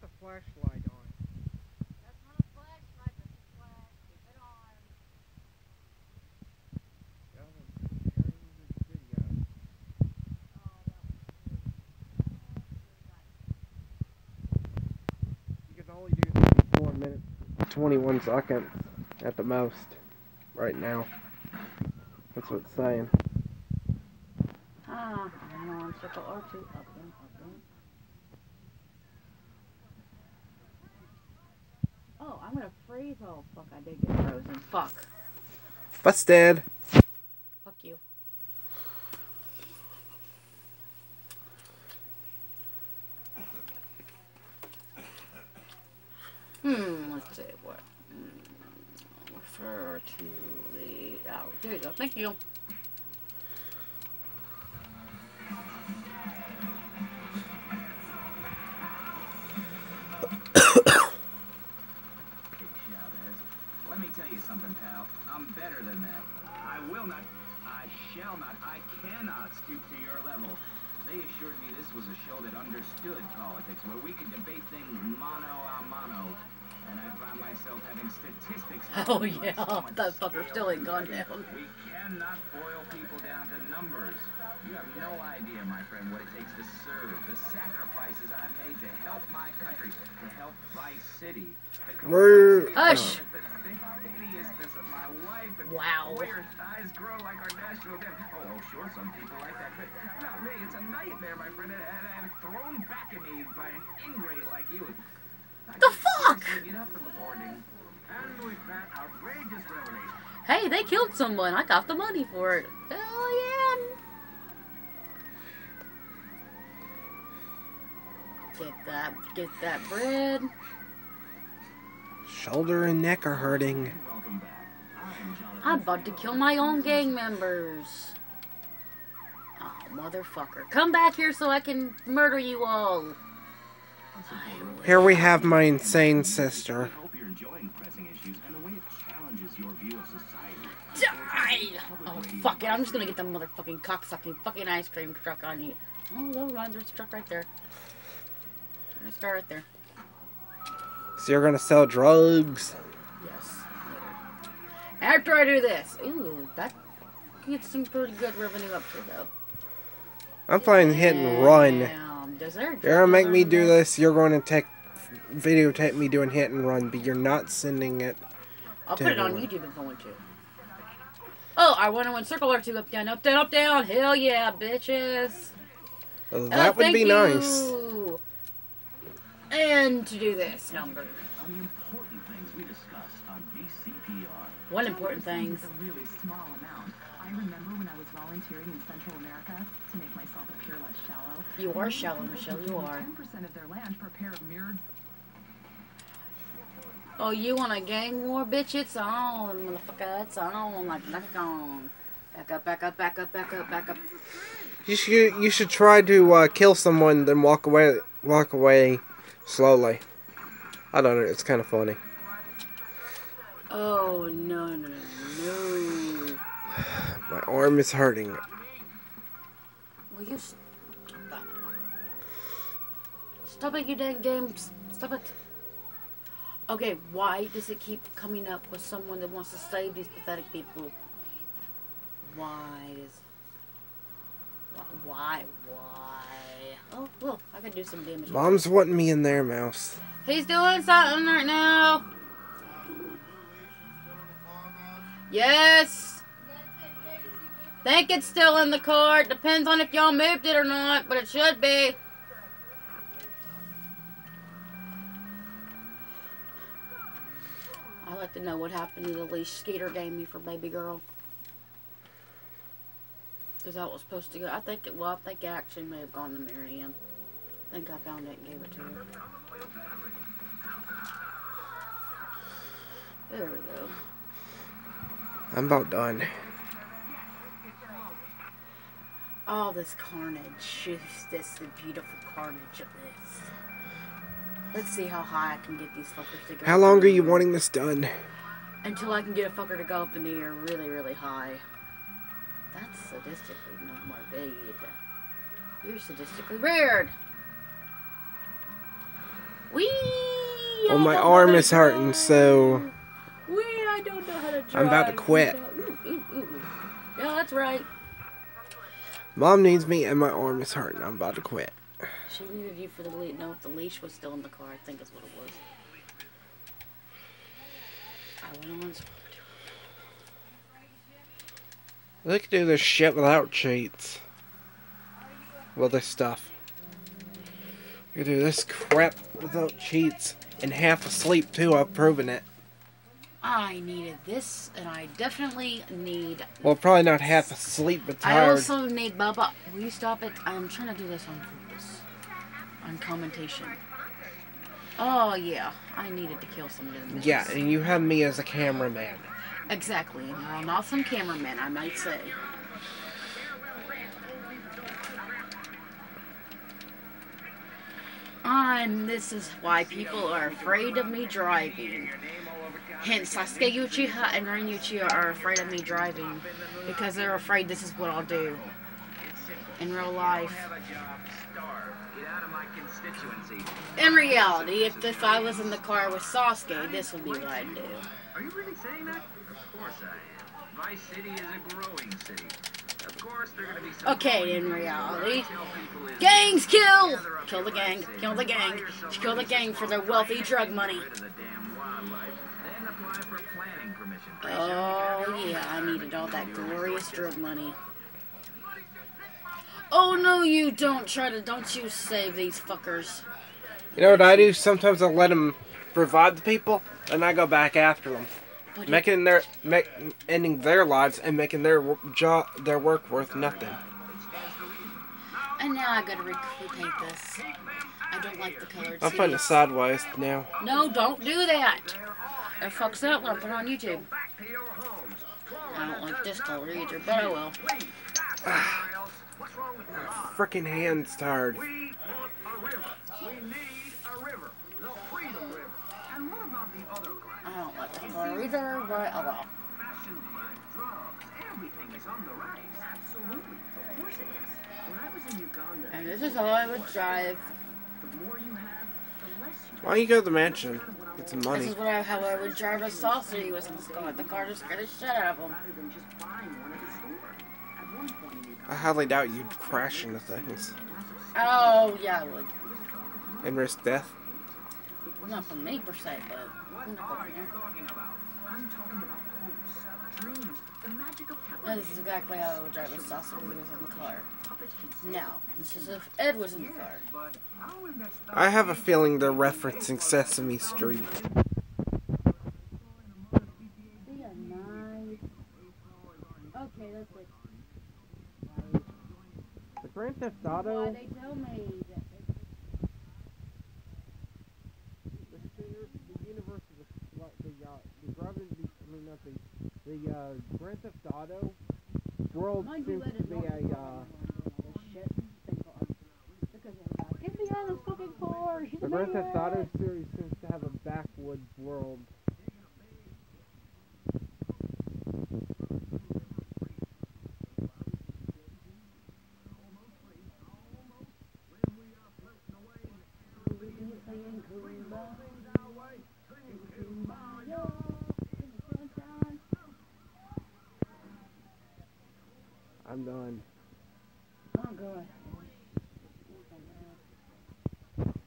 the flashlight on. That's not a flashlight, that's a flash. Keep it on. Yeah, I'm sharing video. Oh, that was really, You can only do 4 minutes, 21 seconds at the most right now. That's what it's saying. Ah, I'm on circle R2. Up and. Oh, I'm gonna freeze. Oh, fuck, I did get frozen. Fuck. Busted! Fuck you. Hmm, let's see what. Hmm, refer to the. Oh, there you go. Thank you. Pal. I'm better than that. I will not, I shall not, I cannot stoop to your level. They assured me this was a show that understood politics, where we could debate things mano a mano. And I found myself having statistics. Oh, yeah, so much that fucker scale still ain't gone down. We cannot boil people down to numbers. You have no idea, my friend, what it takes to serve, the sacrifices I've made to help my country, to help Vice City. to We're- Hush. the hideousness of my wife and Wow. the way her thighs grow like our national anthem. Oh, oh, sure, some people like that, but not me. It's a nightmare, my friend, and, and, and thrown back at me by an ingrate like you. The fuck? seriously Get up in the morning, and with that outrageous revelation. Hey, they killed someone. I got the money for it. Hell yeah. Get that, get that bread. Shoulder and neck are hurting. Welcome back. I'm Jonathan. I'm about to kill my own gang members. Oh, motherfucker. Come back here so I can murder you all. I will. Here we have my insane sister. I hope you're enjoying pressing issues and the way it challenges your view of society. Die! Oh, fuck it. I'm just gonna get the motherfucking cocksucking fucking ice cream truck on you. Oh, no, run. There's a truck right there. There's a car right there. So you're gonna sell drugs? Yes. After I do this. Ooh, that gets some pretty good revenue up here, though. I'm playing hit and run. Damn, You're gonna make me do this. You're going to take videotape me doing hit and run, but you're not sending it. I'll put it on. YouTube if I want to. Oh, I want to win circle R2 up, down, up, down, up, down. Hell yeah, bitches. Uh, Oh, That would thank be nice. And to do this number. On important things we discussed on VCPR. One important 10% thing. Volunteering in Central America to make myself appear less shallow. You are shallow, Michelle. You are. 10% of their land for a pair of mirrored Oh, you want a gang war, bitch? It's on, motherfucker. It's on. Like, back on. Back up, back up, back up, back up, back up. You should you should try to uh, kill someone, then walk away walk away slowly. I don't know. It's kind of funny. Oh, no, no, no, no. My arm is hurting. Will you stop that? Stop it, you dang games. Stop it. Okay, why does it keep coming up with someone that wants to save these pathetic people? Why does... Why? Why? Oh, look, I can do some damage. Mom's wanting me in there, mouse. He's doing something right now. Yes. Think it's still in the cart. Depends on if y'all moved it or not, but it should be. I'd like to know what happened to the leash Skeeter gave me for baby girl. Because that was supposed to go. I think it, well, I think it actually may have gone to Marianne. I think I found it and gave it to her. There we go. I'm about done. All this carnage. Just this the beautiful carnage of this. Let's see how high I can get these fuckers to go. How long are you wanting this done? Until I can get a fucker to go up in the air really, really high. That's sadistically not morbid. You're sadistically weird. Wee! Well, my arm is hurting, so Wee! I don't know how to drive. I'm about to quit. Ooh, ooh, ooh. Yeah, that's right. Mom needs me and my arm is hurting. I'm about to quit. She needed you for the leash. No, the leash was still in the car. I think is what it was. I went on. They can do this shit without cheats. Well, this stuff. We can do this crap without cheats and half asleep too. I've proven it. I needed this, and I definitely need. Well, probably not half asleep, but I also need Bubba. Will you stop it? I'm trying to do this on purpose. On commentation. Oh yeah, I needed to kill some of them. Yeah, and you have me as a cameraman. Exactly, and you're an awesome cameraman, I might say. And this is why people are afraid of me driving. Hence, Sasuke Uchiha and Ren Uchiha are afraid of me driving because they're afraid this is what I'll do in real life. Have a job, starve, get out of my constituency. In reality, if, if I was in the car with Sasuke, this would be what I'd do. Are you really saying that? Of course I am. Vice City is a growing city. Of course they're gonna be some Okay, in reality, tell people is gangs kill! Kill the gang, kill the gang, kill the gang for their wealthy drug money. For permission. Pretty soon you can have your Oh yeah, I needed all that glorious drug money. Oh no, you don't try to, don't you save these fuckers. You know what I do? Sometimes I let them provide the people, and I go back after them, But making their make, ending their lives and making their job their work worth nothing. and now I gotta re- repaint this. I don't like the colored I'm putting it sideways now. No, don't do that. It fucks up when I put it on YouTube. I don't like this color either, but I will. Freaking hands tired. We want a river. We need a river. The Freedom River. And what about the other crimes? I don't like the color either, but oh well. Fashion crime, drugs, everything is on the rise. Absolutely. Of course it is. When I was in Uganda, And this is how I would drive. the more you have, the less you Why don't you go to the mansion? Get some This is what I, how I would drive a Sasuke was in the car. The car just scared the shit out of him. rather than just buying one at the store. At one point in Uganda, I highly doubt you'd crash into things Oh, yeah, I would. and risk death. Not from me per se, but. What are you talking about? I'm talking about hopes, dreams, the magic of this is exactly how I would drive a Sasuke was in the car. Puppets can say Now, this is if Ed was in the car. But how is that spelled? I have a feeling they're referencing Sesame Street. Okay, that's like. The Grand Theft Why Auto. they tell me that. The, the universe of the what, the uh, the driving the I mean not the the uh, Grand Theft Auto world you, seems to be a uh, shit. Thank God. Because they were like, get me out of this fucking car. She's the Grand Theft Auto series seems to have a backwoods world. I'm done.